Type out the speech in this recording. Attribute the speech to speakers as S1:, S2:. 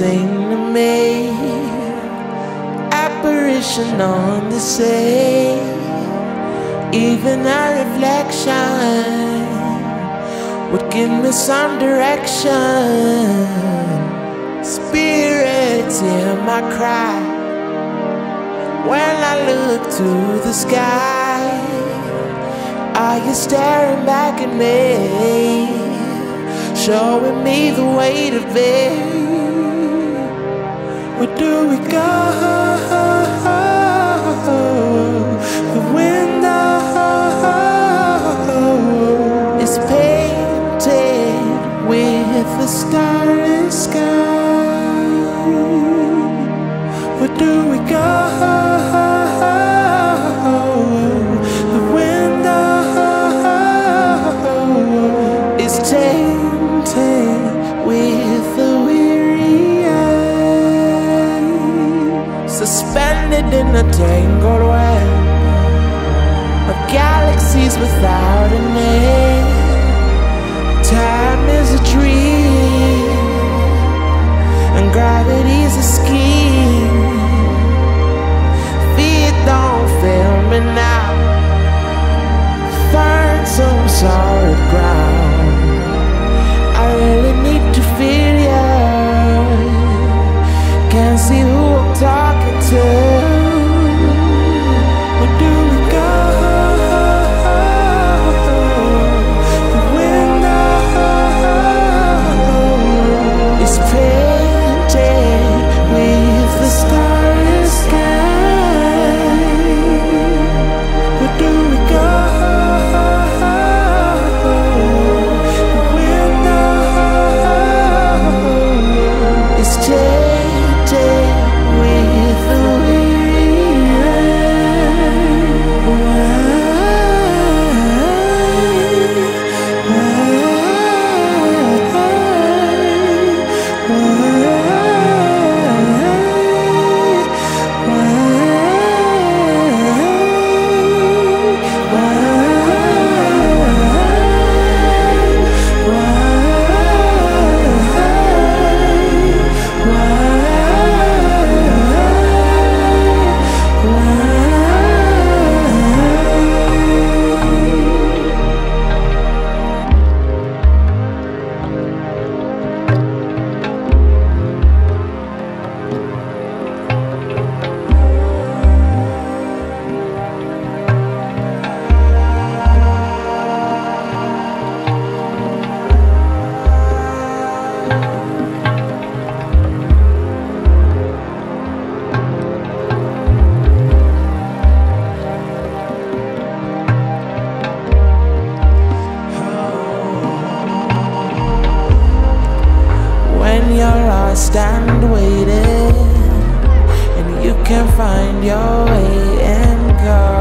S1: sing to me. Apparition on the sea, even a reflection would give me some direction. Spirits hear my cry when I look to the sky. Are you staring back at me, showing me the way to be? Where do we go? The window is painted with a starry sky. Where do we go? In a tangled web of galaxies without a name. Time is a dream, and gravity's a scheme. You're lost and waiting, and you can't find your way and go